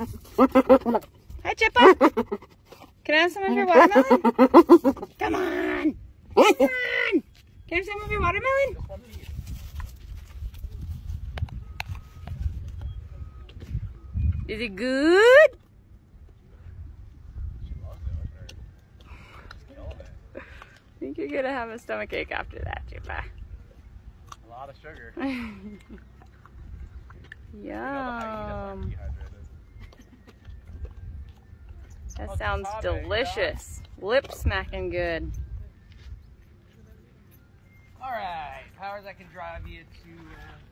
Hi, Chippa. Can I have some of your watermelon? Come on. Come on. Can I have some of your watermelon? Is it good? I think you're gonna have a stomach ache after that, Chippa. A lot of sugar. Yum. That sounds delicious. Lip smacking good. All right, Powers, I can drive you to uh,